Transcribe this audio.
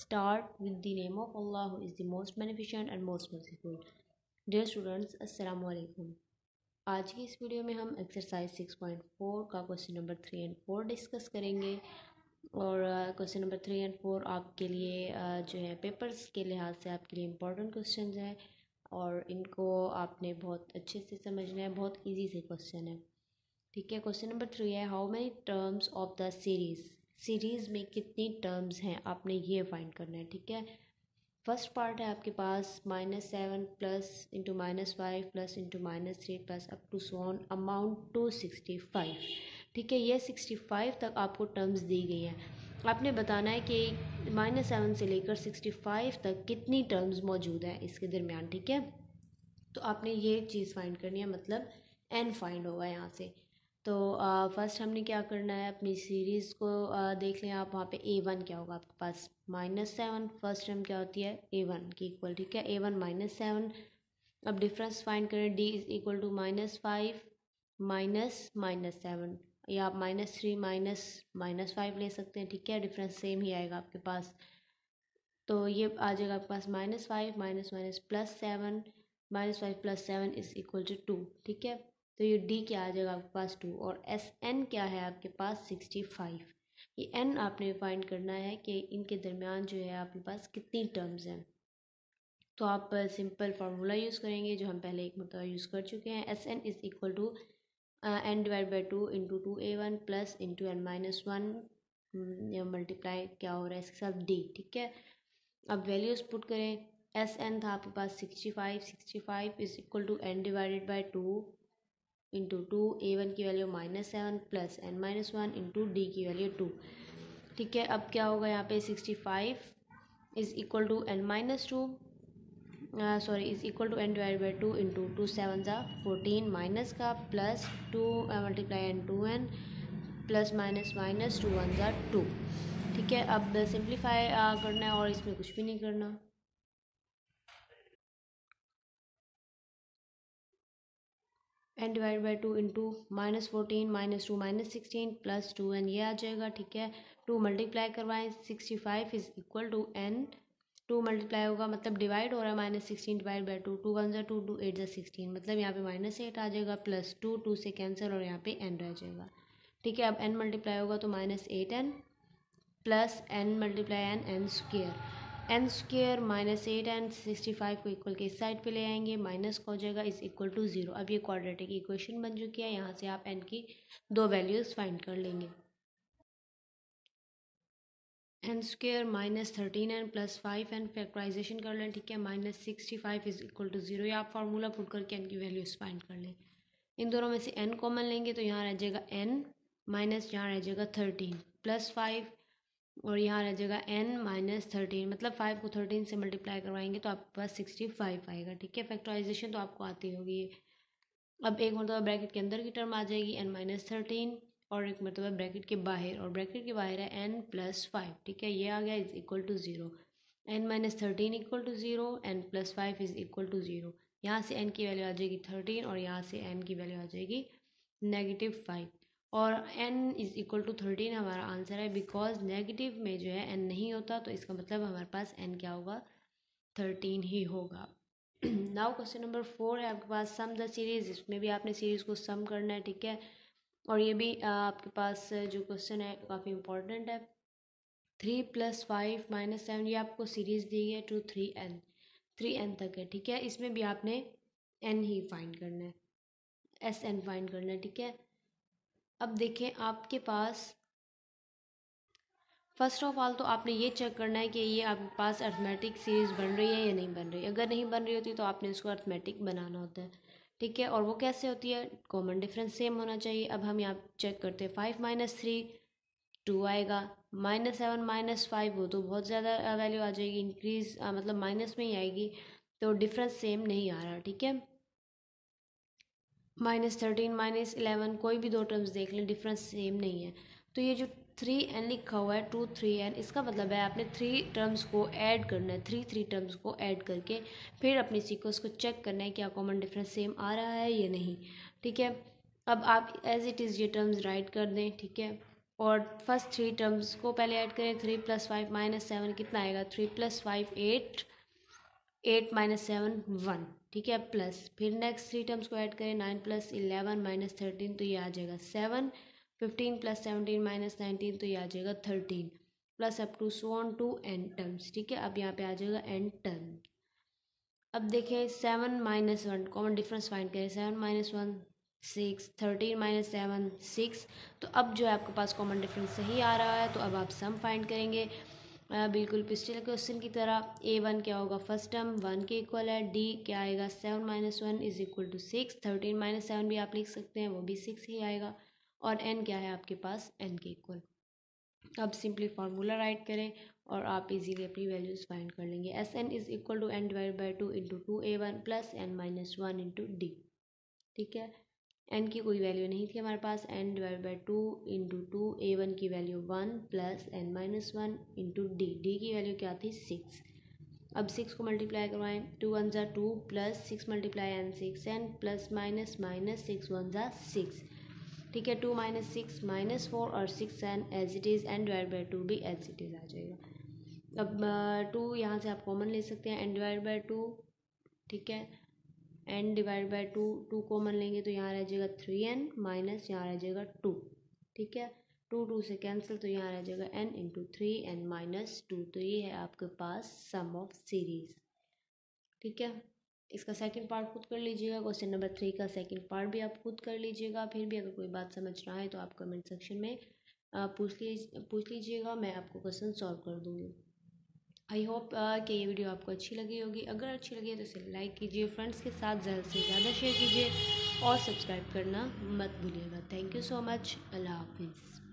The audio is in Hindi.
start with the name of Allah who is the most beneficent and most merciful. Dear students assalamu alaikum. आज की इस वीडियो में हम एक्सरसाइज 6.4 का question number three and four discuss करेंगे। और question number three and four आपके लिए uh, जो है पेपर्स के लिहाज से आपके लिए इम्पोर्टेंट क्वेश्चन हैं। और इनको आपने बहुत अच्छे से समझना है बहुत इजी से क्वेश्चन है। ठीक है क्वेश्चन नंबर थ्री है how many terms of the series series में कितनी टर्म्स हैं, आपने ये फाइंड करना है, ठीक है? फ़र्स्ट पार्ट है आपके पास minus seven plus into minus five plus into minus three plus up to sum amount to sixty five ठीक है? ये सिक्सटी फाइव तक आपको टर्म्स दी गई हैं। आपने बताना है कि माइनस सेवन से लेकर सिक्सटी फाइव तक कितनी टर्म्स मौजूद हैं इसके दरमियान, ठीक है? तो आपने ये चीज़ फाइंड करनी है मतलब एन फाइंड होगा यहाँ से। तो फ़र्स्ट हमने क्या करना है, अपनी सीरीज़ को देख लें आप वहाँ पे ए वन क्या होगा आपके पास। माइनस सेवन फ़र्स्ट टर्म क्या होती है? ए वन की इक्वल ठीक है? ए वन माइनस सेवन अब डिफरेंस फाइंड करें। D is equal to minus five minus minus seven या आप minus three minus minus five ले सकते हैं, ठीक है? डिफरेंस सेम ही आएगा आपके पास। तो ये आ जाएगा आपके पास minus five minus minus plus seven minus five plus seven is equal to two ठीक है? तो ये डी क्या आ जाएगा आपके पास टू और एस एन क्या है आपके पास सिक्सटी फाइव ये एन आपने फाइंड करना है कि इनके दरमियान जो है आपके पास कितनी टर्म्स हैं। तो आप सिंपल फार्मूला यूज़ करेंगे जो हम पहले एक मतलब यूज़ कर चुके हैं। S N is equal to N divide by two into two A one plus into N minus one multiply क्या हो रहा है इसके साथ डी ठीक है? अब वैल्यूज़ पुट करें। एस एन था आपके पास sixty five sixty five is equal to n divided by two into two a one की value minus seven plus n minus one into d की वैल्यू टू ठीक है, अब क्या होगा यहाँ पे sixty five is equal to n minus two sorry is equal to n divide by two into two seven ज़ा फोर्टीन माइनस का plus two multiply n two n plus minus minus two one ज़ा टू ठीक है, अब सिंप्लीफाई करना है और इसमें कुछ भी नहीं करना। N divide by two into minus fourteen, minus two, minus sixteen, plus two n ये आ जाएगा, ठीक है? टू मल्टीप्लाई करवाएँ, sixty five is equal to n two multiply होगा मतलब डिवाइड हो रहा है minus sixteen divide by two two one ज़ा टू टू एट ज़ा सिक्सटीन मतलब यहाँ पे माइनस एट आ जाएगा, प्लस टू टू से कैंसिल, और यहाँ पे एन रह जाएगा। ठीक है, अब एन मल्टीप्लाई होगा तो minus eight n plus n multiply n n square n square minus eight n sixty five को इक्वल के इस साइड पे ले आएँगे? माइनस का हो जाएगा इज़ इक्वल टू ज़ीरो अब ये क्वाड्रेटिक इक्वेशन बन चुकी है। यहाँ से आप एन की दो वैल्यूज़ फाइंड कर लेंगे। N square minus thirteen n plus five n factorization कर लें, ठीक है? Minus sixty five is equal to zero आप फार्मूला पुट करके एन की वैल्यूज़ फाइंड कर लें। इन दोनों में से एन कॉमन लेंगे तो यहाँ रह जाएगा एन माइनस यहाँ रह जाएगा थर्टीन प्लस फाइव और यहाँ रह जाएगा एन माइनस थर्टीन मतलब फाइव को थर्टीन से मल्टीप्लाई करवाएँगे तो आपके पास सिक्सटी फाइव आएगा, ठीक है? फैक्टराइजेशन तो आपको आती होगी। अब एक मरतबा ब्रैकेट के अंदर की टर्म आ जाएगी एन माइनस थर्टीन और एक मरतबा ब्रैकेट के बाहर और ब्रैकेट के बाहर है एन प्लस फाइव ठीक है? ये आ गया is equal to zero n minus thirteen equal to zero n plus five is equal to zero यहाँ से एन की वैल्यू आ जाएगी थर्टीन और यहाँ से एन की वैल्यू आ जाएगी नेगेटिव फाइव और n is equal to thirteen हमारा आंसर है बिकॉज़ नेगेटिव में जो है n नहीं होता तो इसका मतलब हमारे पास n क्या होगा? थर्टीन ही होगा। नाउ क्वेश्चन नंबर फोर है आपके पास सम द सीरीज़ इसमें भी आपने सीरीज़ को सम करना है, ठीक है? और ये भी आपके पास जो क्वेश्चन है, काफ़ी इंपॉर्टेंट है। Three plus five minus seven ये आपको सीरीज़ दी गई है two three n three n तक है, ठीक है? इसमें भी आपने एन ही फाइंड करना है। एस एन फाइंड करना है, ठीक है? अब देखें आपके पास फ़र्स्ट ऑफ़ ऑल तो आपने ये चेक करना है कि ये आपके पास अर्थमेटिक सीरीज़ बन रही है या नहीं बन रही। अगर नहीं बन रही होती तो आपने इसको अर्थमेटिक बनाना होता है, ठीक है? और वो कैसे होती है? कॉमन डिफरेंस सेम होना चाहिए। अब हम यहाँ चेक करते हैं फाइव माइनस थ्री टू आएगा। माइनस सेवन माइनस फाइव वो तो बहुत ज़्यादा वैल्यू आ जाएगी। इंक्रीज़ मतलब माइनस में ही आएगी तो डिफरेंस सेम नहीं आ रहा, ठीक है? माइनस थर्टीन, माइनस इलेवन, कोई भी दो टर्म्स देख लें डिफरेंस सेम नहीं है। तो ये जो थ्री एन लिखा हुआ है टू थ्री एन इसका मतलब है आपने थ्री टर्म्स को ऐड करना है थ्री थ्री टर्म्स को ऐड करके, फिर अपनी सीक्वेंस को चेक करना है क्या कॉमन डिफरेंस सेम आ रहा है या नहीं। ठीक है? अब आप एज इट इज़ ये टर्म्स राइट कर दें, ठीक है? और फ़र्स्ट थ्री टर्म्स को पहले ऐड करें three plus five minus seven कितना आएगा? Three plus five eight eight minus seven, one. ठीक है, प्लस। फिर नेक्स्ट थ्री टर्म्स को ऐड करें nine plus eleven minus thirteen तो ये आ जाएगा seven fifteen plus seventeen minus nineteen तो ये आ जाएगा thirteen plus up to so on to n terms ठीक है, अब यहाँ पे आ जाएगा एन टर्म अब देखें seven minus one common difference find करें। Seven minus one six thirteen minus seven six तो अब जो है आपके पास कॉमन डिफरेंस सही आ रहा है तो अब आप सम फाइंड करेंगे। बिल्कुल पिछले क्वेश्चन की तरह ए वन क्या होगा? फ़र्स्ट टर्म वन के इक्वल है डी क्या आएगा? Seven minus one is equal to six thirteen minus seven भी आप लिख सकते हैं, वो भी सिक्स ही आएगा। और एन क्या है आपके पास? एन के इक्वल अब सिंपली फार्मूला राइट करें और आप इजीली अपनी वैल्यूज़ फाइंड कर लेंगे। S n is equal to n divide by two into two a one plus n minus one into d ठीक है? एन की कोई वैल्यू नहीं थी हमारे पास. N divide by two into two a one की value one plus n minus one into d d की वैल्यू क्या थी? सिक्स अब सिक्स को मल्टीप्लाई करवाएँ. टू वन ज़ा two plus six multiply n six n plus minus minus six one ज़ा सिक्स ठीक है two minus six minus four और six n as it is n divide by two भी एज इट इज़ आ जाएगा. अब टू यहाँ से आप कॉमन ले सकते हैं. एन डिवाइड बाई टू ठीक है n divide by two two common लेंगे तो यहाँ रह जाएगा थ्री एन माइनस यहाँ रह जाएगा टू ठीक है? टू टू से कैंसिल तो यहाँ रह जाएगा n into three n minus two तो ये है आपके पास सम ऑफ़ सीरीज़ ठीक है? इसका सेकंड पार्ट खुद कर लीजिएगा क्वेश्चन नंबर थ्री का सेकंड पार्ट भी आप खुद कर लीजिएगा, फिर भी अगर कोई बात समझ रहा है तो आप कमेंट सेक्शन में पूछ लीजिए पूछ लीजिएगा, मैं आपको क्वेश्चन सॉल्व कर दूँगी। आई होप कि ये वीडियो आपको अच्छी लगी होगी। अगर अच्छी लगी है तो इसे लाइक कीजिए, फ्रेंड्स के साथ ज़्यादा से ज़्यादा शेयर कीजिए और सब्सक्राइब करना मत भूलिएगा। Thank you so much. अल्लाह हाफिज़।